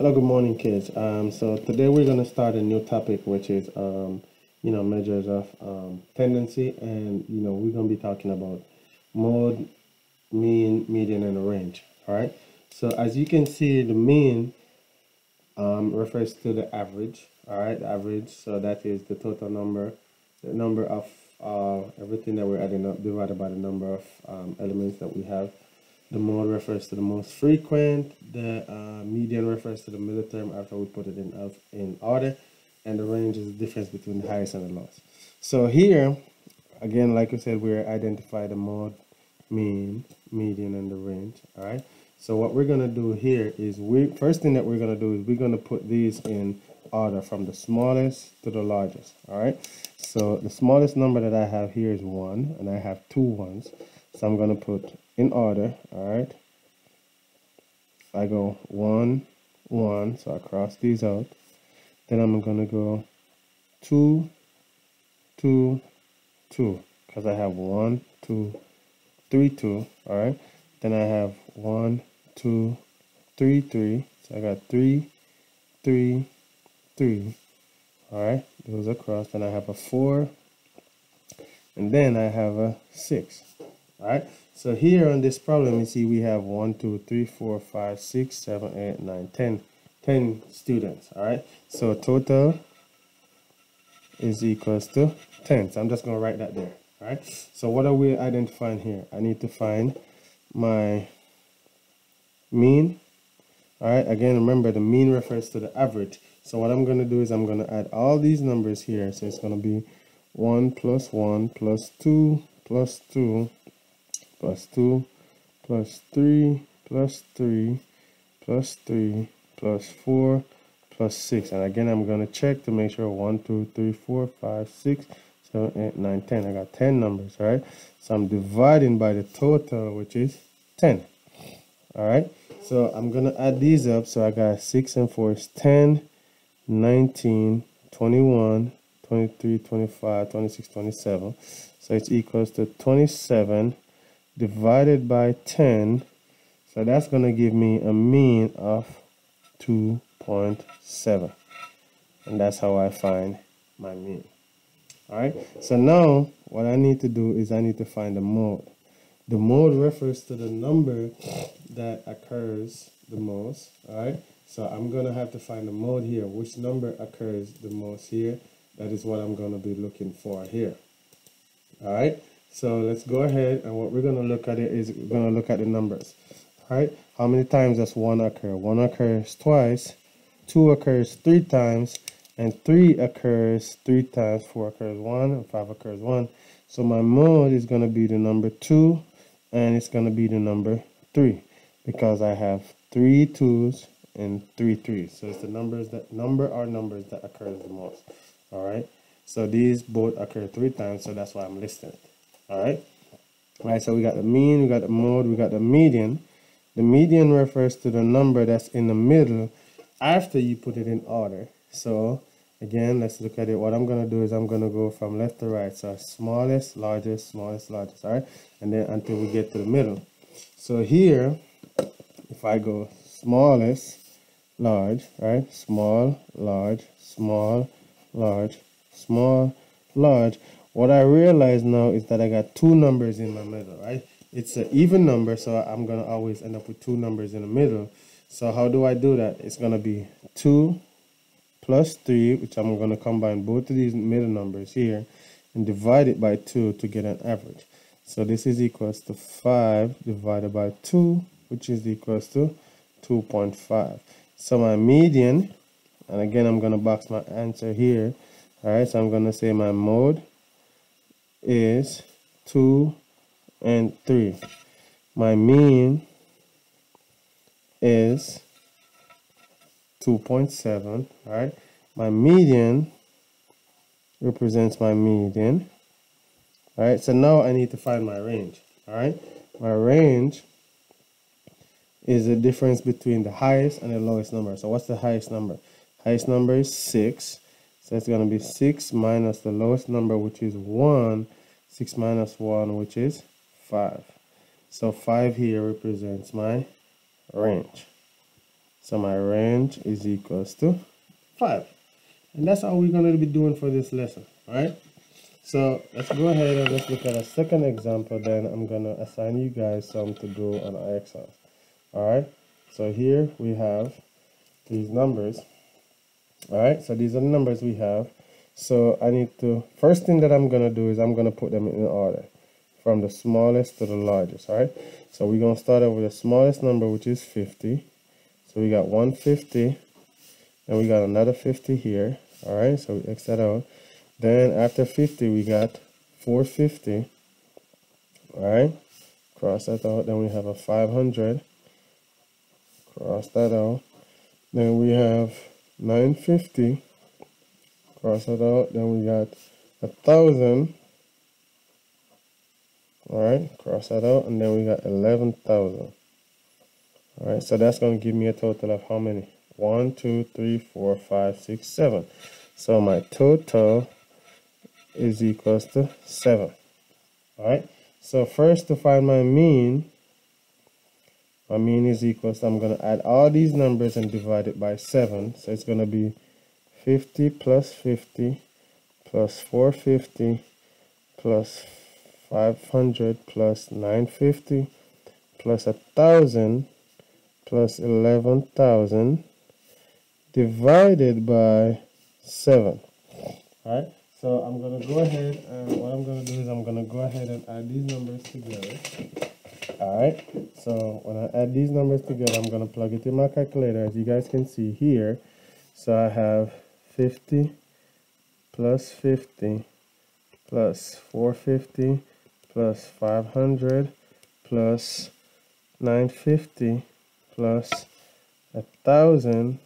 Hello, good morning, kids. Um, so today we're going to start a new topic, which is, um, you know, measures of um, tendency. And, you know, we're going to be talking about mode, mean, median, and range. All right. So as you can see, the mean um, refers to the average. All right. The average. So that is the total number, the number of uh, everything that we're adding up divided by the number of um, elements that we have. The mode refers to the most frequent. The uh, median refers to the middle term after we put it in, in order. And the range is the difference between the highest and the lowest. So here, again, like I said, we're identify the mode, mean, median, and the range. All right. So what we're going to do here is we first thing that we're going to do is we're going to put these in order from the smallest to the largest. All right. So the smallest number that I have here is 1, and I have two ones. So I'm going to put in order, all right? I go 1, 1, so I cross these out. Then I'm going to go 2, 2, 2, because I have 1, 2, 3, 2, all right? Then I have 1, 2, 3, 3. So I got 3, 3, 3. All right, those across. Then I have a 4, and then I have a 6. All right, so here on this problem, you see we have 1, 2, 3, 4, 5, 6, 7, 8, 9, 10. 10 students. All right, so total is equals to 10. So I'm just going to write that there. All right, so what are we identifying here? I need to find my mean. All right, again, remember the mean refers to the average. So what I'm going to do is I'm going to add all these numbers here. So it's going to be 1 plus 1 plus 2 plus 2 plus 2 plus 3 plus 3 plus 3 plus 4 plus 6. And again, I'm going to check to make sure 1, 2, 3, 4, 5, 6, 7, 8, 9, 10. I got 10 numbers, right? So I'm dividing by the total, which is 10. All right. So I'm going to add these up. So I got 6 and 4 is 10. 19, 21, 23, 25, 26, 27. So it's equals to 27 divided by 10. So that's going to give me a mean of 2.7. And that's how I find my mean. All right. So now what I need to do is I need to find the mode. The mode refers to the number that occurs the most. All right. So I'm going to have to find the mode here. Which number occurs the most here? That is what I'm going to be looking for here. All right. So let's go ahead and what we're going to look at it is we're going to look at the numbers. All right. How many times does one occur? One occurs twice. Two occurs three times. And three occurs three times. Four occurs one. And five occurs one. So my mode is going to be the number two. And it's going to be the number three. Because I have three twos and three threes. So it's the numbers that number are numbers that occurs the most. All right. So these both occur three times, so that's why I'm listing it. All right. All right. So we got the mean, we got the mode, we got the median. The median refers to the number that's in the middle after you put it in order. So again, let's look at it. What I'm gonna do is I'm gonna go from left to right. So smallest, largest, smallest, largest. All right. And then until we get to the middle. So here, if I go smallest, large, right? Small, large, small, large, small, large. What I realize now is that I got two numbers in my middle, right? It's an even number, so I'm going to always end up with two numbers in the middle. So how do I do that? It's going to be 2 plus 3, which I'm going to combine both of these middle numbers here and divide it by 2 to get an average. So this is equals to 5 divided by 2, which is equals to 2.5. So my median, and again, I'm going to box my answer here. All right, so I'm going to say my mode is 2 and 3. My mean is 2.7, all right? My median represents my median. All right, so now I need to find my range, all right? My range is the difference between the highest and the lowest number. So what's the highest number? Highest number is 6. So it's going to be 6 minus the lowest number, which is 1. 6 minus 1, which is 5. So 5 here represents my range. So my range is equals to 5. And that's all we're going to be doing for this lesson. Alright? So let's go ahead and let's look at a second example. Then I'm going to assign you guys some to do on Excel. Alright? So here we have these numbers. Alright? So these are the numbers we have. So I need to, first thing that I'm going to do is I'm going to put them in order from the smallest to the largest. Alright? So we're going to start out with the smallest number, which is 50. So we got 150, and we got another 50 here. All right, so we X that out. Then after 50, we got 450. All right, cross that out. Then we have a 500. Cross that out. Then we have 950. Cross that out. Then we got a thousand. All right, cross that out. And then we got 11,000. All right, so that's going to give me a total of how many? One, two, three, four, five, six, seven. So my total is equals to 7. All right, so first to find my mean, my mean is equal so I'm going to add all these numbers and divide it by 7. So it's going to be 50 plus 50 plus 450 plus 500 plus 950 plus a 1,000 plus 11,000 divided by 7. Alright, so I'm going to go ahead and what I'm going to do is I'm going to go ahead and add these numbers together. Alright, so when I add these numbers together, I'm going to plug it in my calculator as you guys can see here. So I have 50 plus 50 plus 450 plus 500 plus 950 plus a thousand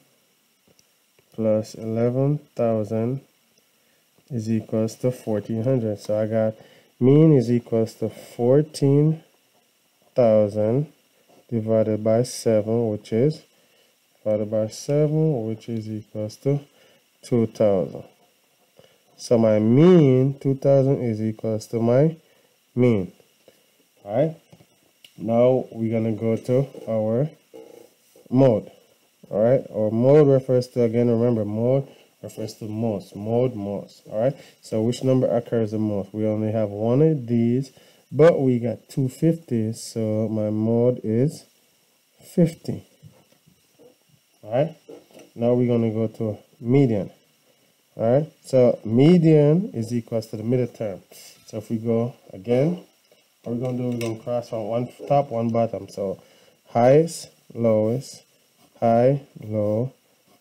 plus 11,000 is equals to 1400 so I got mean is equals to 14,000 divided by 7 which is divided by 7 which is equals to 2000 so my mean 2000 is equals to my mean all right now we're gonna go to our mode. All right, or mode refers to, again, remember, mode refers to most, mode most. All right, so which number occurs the most? We only have one of these, but we got 250 so my mode is 50. All right, now we're going to go to median. All right, so median is equals to the middle term. So if we go again, what we're going to do, we're going to cross from one top, one bottom. So highest, lowest, high, low,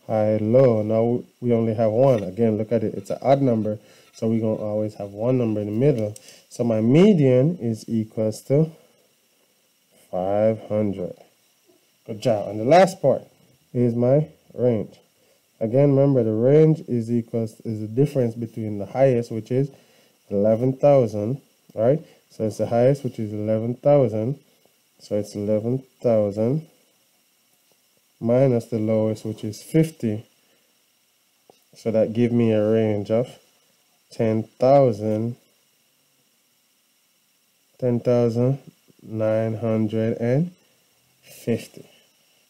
high, low. Now we only have one. Again, look at it. It's an odd number. So we're going to always have one number in the middle. So my median is equals to 500. Good job. And the last part is my range. Again, remember the range is equals is the difference between the highest, which is 11,000, right? So it's the highest, which is 11,000. So it's 11,000 minus the lowest, which is 50. So that give me a range of 10,000, 10,950.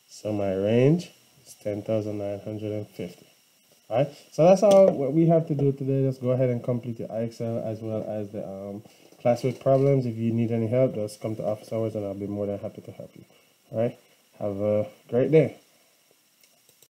So my range is 10,950. Alright, so that's all what we have to do today. Just go ahead and complete your Excel as well as the um, classwork problems. If you need any help, just come to office hours and I'll be more than happy to help you. Alright, have a great day.